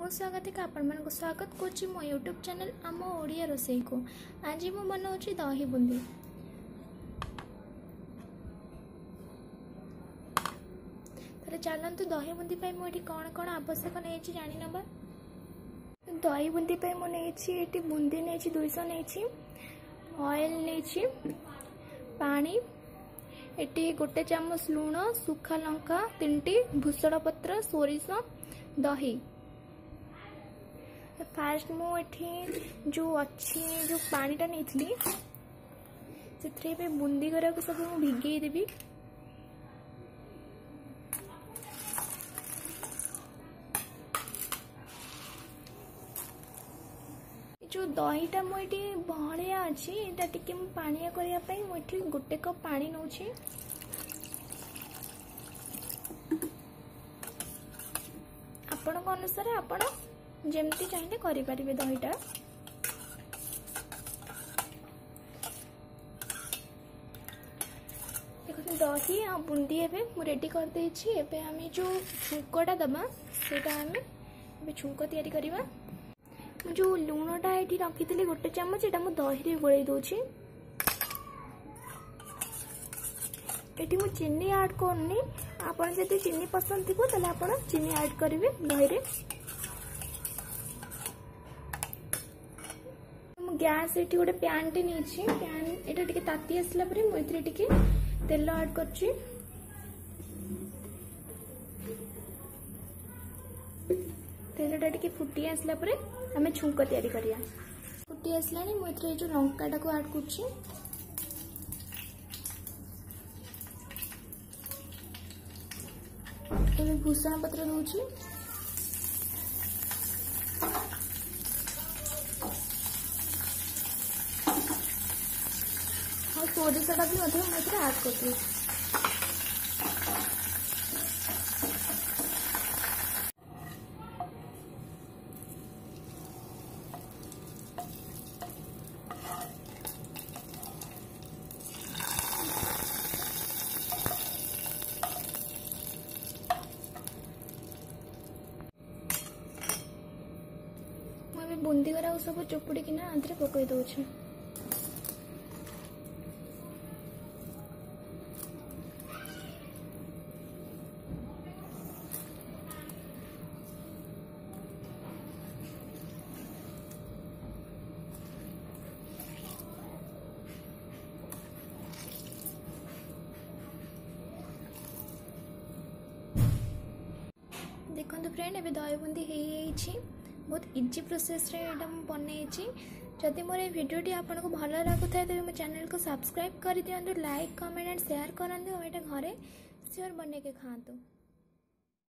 ମୁଁ ସ୍ୱାଗତିକା ଆପଣମାନଙ୍କୁ ସ୍ୱାଗତ କରୁଛି ମୋ ୟୁଟ୍ୟୁବ୍ ଚ୍ୟାନେଲ୍ ଆମ ଓଡ଼ିଆ ରୋଷେଇକୁ ଆଜି ମୁଁ ବନାଉଛି ଦହି ବୁନ୍ଦି ତାହେଲେ ଚାଲନ୍ତୁ ଦହି ବୁନ୍ଦି ପାଇଁ ମୁଁ ଏଠି କ'ଣ କ'ଣ ଆବଶ୍ୟକ ନେଇଛି ଜାଣିନେବା ଦହି ବୁନ୍ଦି ପାଇଁ ମୁଁ ନେଇଛି ଏଠି ବୁନ୍ଦି ନେଇଛି ଦୁଇଶହ ନେଇଛି ଅଏଲ୍ ନେଇଛି ପାଣି ଏଠି ଗୋଟେ ଚାମଚ ଲୁଣ ଶୁଖା ଲଙ୍କା ତିନିଟି ଭୂଷଣ ପତ୍ର ସୋରିଷ ଦହି ଫାର୍ଷ୍ଟ ମୁଁ ଏଠି ଯେଉଁ ଅଛି ଯେଉଁ ପାଣିଟା ନେଇଥିଲି ସେଥିରେ ଏବେ ବୁନ୍ଦି ଗୁଡ଼ାକୁ ସବୁ ମୁଁ ଭିଗେଇ ଦେବି ଯେଉଁ ଦହିଟା ମୁଁ ଏଠି ବହଳିଆ ଅଛି ଏଇଟା ଟିକେ ମୁଁ ପାଣିଆ କରିବା ପାଇଁ ମୁଁ ଏଠି ଗୋଟେ କପ୍ ପାଣି ନେଉଛି ଆପଣଙ୍କ ଅନୁସାରେ ଆପଣ যেমতি চাইলে করে দইটা দেখুন দহি আর বুন্দি এবে মু রেডি করে দিয়েছি এবে আমি যে ছুঙ্কটা দেবা সেটা আমি এবে ছুঙ্ক তৈরি করা যে লুণটা এটি রাখি গোটে চামচ এটা মু দহিরে গোলাই দেছি এটি মু চিনি আড করনি আপনার যদি চিনি পসন্দ থাকবে তাহলে আপনার চিনি আড করবে দহিরে ଗ୍ୟାସ୍ ଏଠି ଗୋଟେ ପ୍ୟାନ୍ଟେ ନେଇଛି ପ୍ୟାନ୍ ଏଇଟା ଟିକେ ତାତି ଆସିଲା ପରେ ମୁଁ ଏଥିରେ ଟିକେ ତେଲ ଆଡ୍ କରୁଛି ତେଲଟା ଟିକେ ଫୁଟି ଆସିଲା ପରେ ଆମେ ଛୁଙ୍କ ତିଆରି କରିବା ଫୁଟି ଆସିଲାଣି ମୁଁ ଏଥିରେ ଏଇ ଯେଉଁ ଲଙ୍କାଟାକୁ ଆଡ୍ କରୁଛି ଏବେ ଭୂଷଣ ପତ୍ର ଦେଉଛି ଆଉ ସୋରିଷ ଟା ବି ମଧ୍ୟ ମୁଁ ଏଥିରେ ଆଡ୍ କରିଥିଲି ବୁନ୍ଦିଗରା ସବୁ ଚୁପୁଡ଼ିକିନା ଆଧିରେ ପକାଇ ଦେଉଛୁ ଦେଖନ୍ତୁ ଫ୍ରେଣ୍ଡ ଏବେ দই ହେଇଯାଇଛି ବହୁତ ଇଜି ପ୍ରୋସେସ୍ରେ ଏଇଟା ମୁଁ ବନେଇଛି ଯଦି ମୋର ଏଇ ଭିଡ଼ିଓଟି ଆପଣଙ୍କୁ ଭଲ ଲାଗୁଥାଏ ତେବେ ମୋ ଚ୍ୟାନେଲ୍କୁ ସବସ୍କ୍ରାଇବ୍ କରିଦିଅନ୍ତୁ ଲାଇକ୍ କମେଣ୍ଟ ଆଣ୍ଡ ସେୟାର କରନ୍ତୁ ଆଉ ଏଇଟା ଘରେ ସିଓର ବନେଇକି ଖାଆନ୍ତୁ